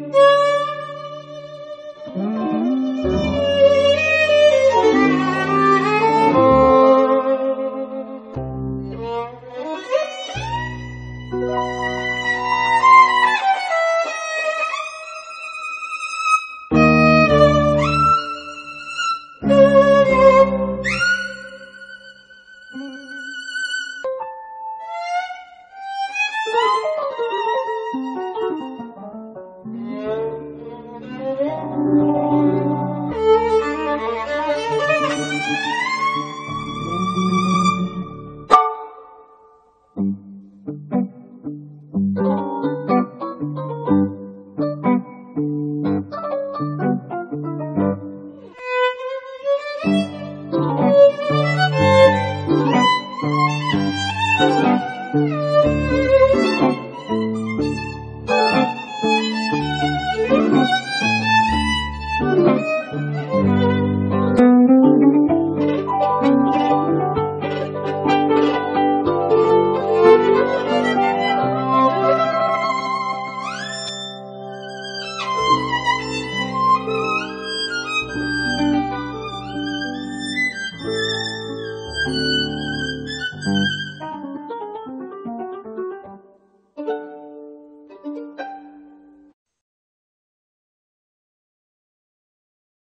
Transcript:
Woo! Thank